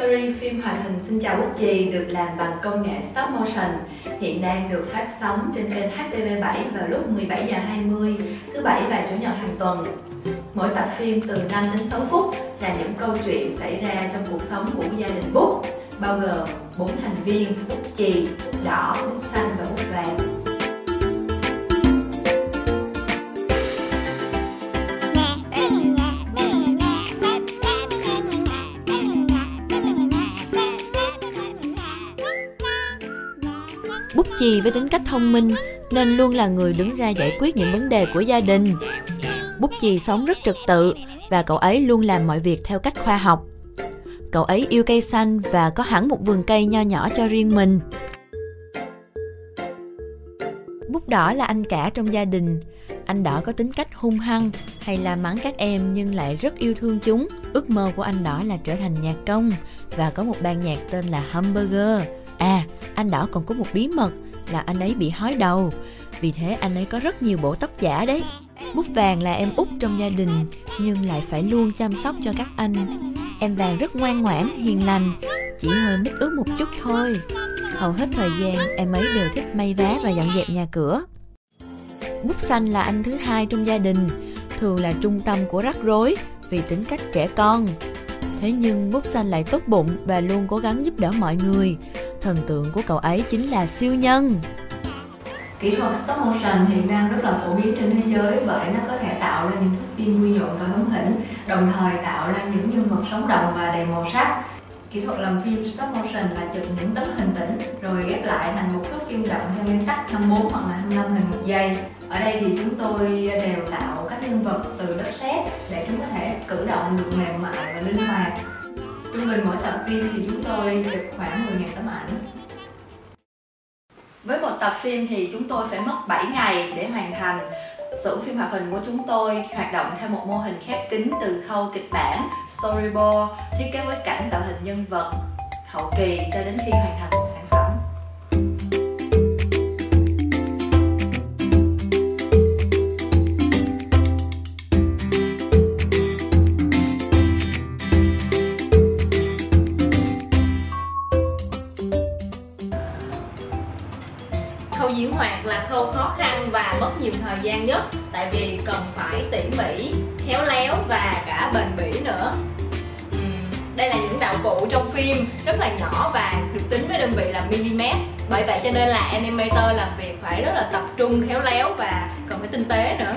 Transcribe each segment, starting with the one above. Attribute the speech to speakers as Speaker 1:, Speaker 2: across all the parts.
Speaker 1: Story phim hoạt hình Xin chào Bút Chì được làm bằng công nghệ stop motion hiện đang được phát sóng trên kênh HTV7 vào lúc 17 giờ 20 thứ bảy và chủ nhật hàng tuần. Mỗi tập phim từ 5 đến 6 phút là những câu chuyện xảy ra trong cuộc sống của gia đình Bút bao gồm bốn thành viên Bút Chì, Bút Đỏ, Bút Xanh và Bút Vàng.
Speaker 2: Bút chì với tính cách thông minh nên luôn là người đứng ra giải quyết những vấn đề của gia đình. Bút chì sống rất trật tự và cậu ấy luôn làm mọi việc theo cách khoa học. Cậu ấy yêu cây xanh và có hẳn một vườn cây nho nhỏ cho riêng mình. Bút đỏ là anh cả trong gia đình. Anh đỏ có tính cách hung hăng hay la mắng các em nhưng lại rất yêu thương chúng. Ước mơ của anh đỏ là trở thành nhạc công và có một ban nhạc tên là Hamburger. À, anh đỏ còn có một bí mật là anh ấy bị hói đầu. Vì thế anh ấy có rất nhiều bộ tóc giả đấy. Bút vàng là em út trong gia đình, nhưng lại phải luôn chăm sóc cho các anh. Em vàng rất ngoan ngoãn, hiền lành, chỉ hơi mít ướt một chút thôi. Hầu hết thời gian em ấy đều thích may vá và dọn dẹp nhà cửa. Bút xanh là anh thứ hai trong gia đình, thường là trung tâm của rắc rối vì tính cách trẻ con. Thế nhưng bút xanh lại tốt bụng và luôn cố gắng giúp đỡ mọi người thần tượng của cậu ấy chính là siêu nhân
Speaker 1: Kỹ thuật stop motion hiện đang rất là phổ biến trên thế giới bởi nó có thể tạo ra những thước phim vui nhộn và hứng hỉnh, đồng thời tạo ra những nhân vật sống động và đầy màu sắc. Kỹ thuật làm phim stop motion là chụp những tấm hình tĩnh rồi ghép lại thành một thước phim động theo nguyên tắc 24 hoặc là 25 hình một giây. Ở đây thì chúng tôi đều tạo các nhân vật từ đất sét để chúng có thể cử động được mềm mại và linh hoạt. Trung bình mỗi tập phim thì chúng tôi chụp khoảng 10.000 tấm ảnh. Với một tập phim thì chúng tôi phải mất 7 ngày để hoàn thành. Xưởng phim hoạt hình của chúng tôi hoạt động theo một mô hình khép kín từ khâu kịch bản, storyboard, thiết kế bối cảnh, tạo hình nhân vật, hậu kỳ cho đến khi hoàn thành
Speaker 3: hoạt là khâu khó khăn và mất nhiều thời gian nhất, tại vì cần phải tỉ mỉ, khéo léo và cả bền bỉ nữa. Đây là những đạo cụ trong phim rất là nhỏ và được tính với đơn vị là mm bởi vậy cho nên là animator làm việc phải rất là tập trung, khéo léo và còn phải tinh tế nữa.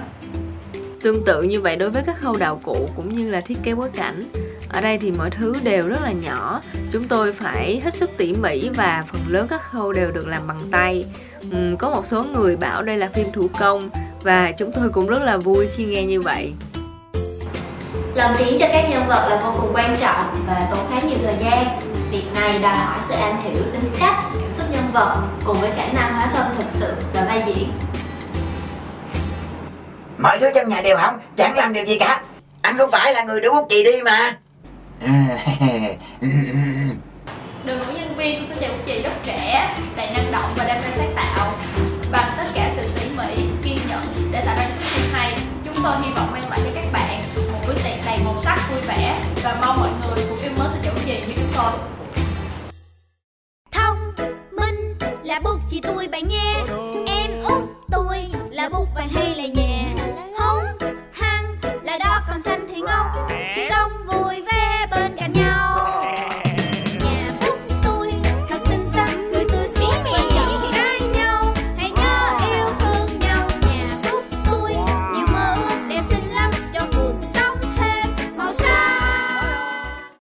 Speaker 4: Tương tự như vậy đối với các khâu đạo cụ cũng như là thiết kế bối cảnh ở đây thì mọi thứ đều rất là nhỏ. Chúng tôi phải hết sức tỉ mỉ và phần lớn các khâu đều được làm bằng tay. Ừm, Có một số người bảo đây là phim thủ công Và chúng tôi cũng rất là vui khi nghe như vậy.
Speaker 5: Lồng tiếng cho các nhân vật là vô cùng quan trọng và tốn khá nhiều thời gian. Việc này đòi hỏi sự am hiểu tính cách, cảm xúc nhân vật cùng với khả năng hóa thân thực sự và vai diễn.
Speaker 6: Mọi thứ trong nhà đều hỏng Chẳng làm được gì cả. Anh không phải là người đưa bút chì đi mà
Speaker 7: đội ngũ nhân viên của Sơn Trà Quốc Trì rất trẻ, đầy năng động và đam mê sáng tạo bằng tất cả sự tỉ mỉ, kiên nhẫn để tạo ra những phim hay. Chúng tôi hy vọng mang lại cho các bạn một bữa tiệc đầy màu sắc vui vẻ và mong mọi người cũng yêu mến Sơn Trà Quốc Trì như chúng tôi.
Speaker 8: Thông minh là bụt chị tôi bạn nghe, em út tôi là bụt vàng hay là nhẹ, hống hăng là đo còn xanh thì ngông.